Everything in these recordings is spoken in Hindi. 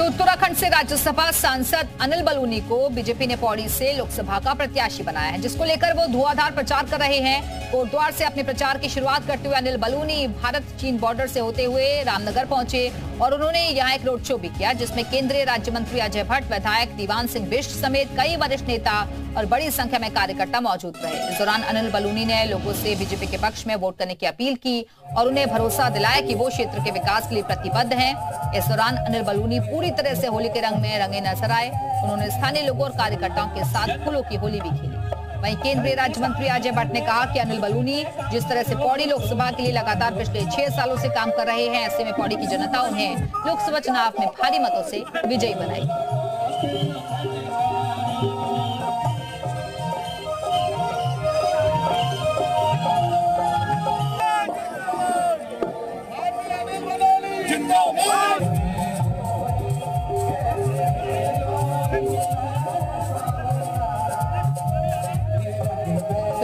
तो उत्तराखंड से राज्यसभा सांसद अनिल बलूनी को बीजेपी ने पौड़ी से लोकसभा का प्रत्याशी बनाया है, जिसको लेकर वो धुआंधार प्रचार कर रहे हैं। कोटद्वार से अपने प्रचार की शुरुआत करते हुए अनिल बलूनी भारत चीन बॉर्डर से होते हुए रामनगर पहुँचे और उन्होंने यहाँ एक रोड शो भी किया, जिसमें केंद्रीय राज्य मंत्री अजय भट्ट, विधायक दीवान सिंह बिष्ट समेत कई वरिष्ठ नेता और बड़ी संख्या में कार्यकर्ता मौजूद रहे। इस दौरान अनिल बलूनी ने लोगों से बीजेपी के पक्ष में वोट करने की अपील की और उन्हें भरोसा दिलाया कि वो क्षेत्र के विकास के लिए प्रतिबद्ध हैं। इस दौरान अनिल बलूनी पूरी तरह से होली के रंग में रंगे नज़र आए। उन्होंने स्थानीय लोगों और कार्यकर्ताओं के साथ फूलों की होली भी खेली। वहीं केंद्रीय राज्य मंत्री अजय भट्ट ने कहा कि अनिल बलूनी, जिस तरह से पौड़ी लोकसभा के लिए लगातार पिछले छह सालों से काम कर रहे हैं, ऐसे में पौड़ी की जनता उन्हें लोकसभा चुनाव में भारी मतों से विजयी बनाई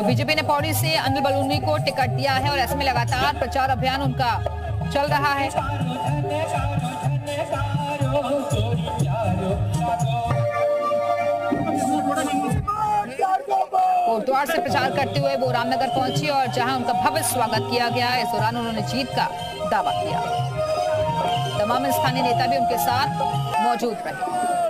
बीजेपी ने पौड़ी से अनिल बलूनी को टिकट दिया है और ऐसे में लगातार प्रचार अभियान उनका चल रहा है। कोटद्वार से प्रचार करते हुए वो रामनगर पहुँची और जहाँ उनका भव्य स्वागत किया गया, इस दौरान उन्होंने जीत का दावा किया। तमाम स्थानीय नेता भी उनके साथ मौजूद रहे।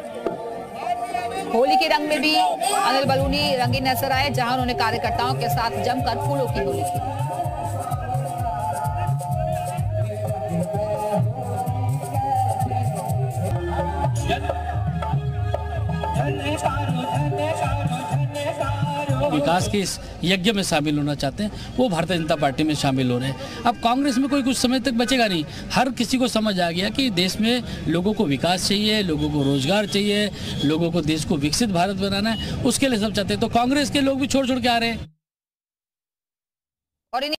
होली के रंग में भी अनिल बलूनी रंगी नज़र आए, जहाँ उन्होंने कार्यकर्ताओं के साथ जमकर फूलों की होली की। विकास के इस यज्ञ में शामिल होना चाहते हैं, वो भारतीय जनता पार्टी में शामिल हो रहे हैं। अब कांग्रेस में कोई कुछ समय तक बचेगा नहीं। हर किसी को समझ आ गया कि देश में लोगों को विकास चाहिए, लोगों को रोज़गार चाहिए, लोगों को देश को विकसित भारत बनाना है, उसके लिए सब चाहते हैं। तो कांग्रेस के लोग भी छोड़ छोड़ के आ रहे हैं।